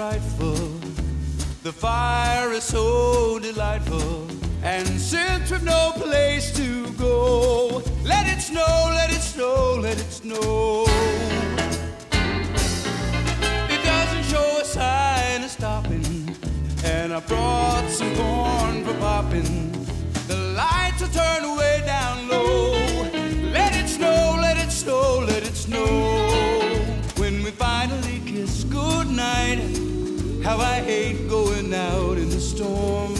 frightful. The fire is so delightful. And since we've no place to go, let it snow, let it snow, let it snow. It doesn't show a sign of stopping. And I brought some corn for popping. The lights how I hate going out in the storm.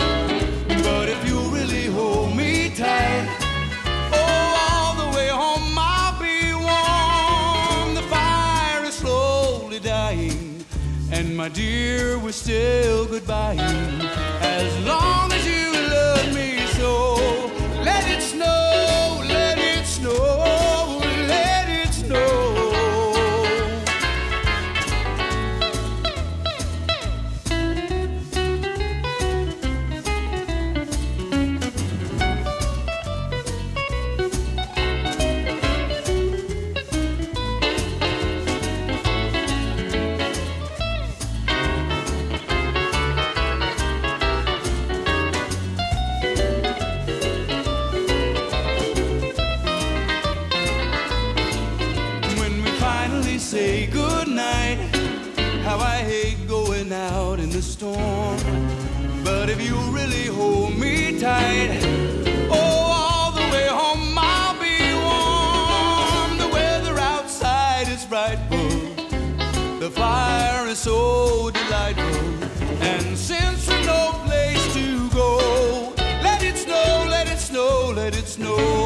But if you really hold me tight, oh, all the way home I'll be warm. The fire is slowly dying, and my dear, we're still goodbye. As long as you good night. How I hate going out in the storm. But if you really hold me tight, oh, all the way home I'll be warm. The weather outside is frightful. The fire is so delightful. And since we've no place to go, let it snow, let it snow, let it snow.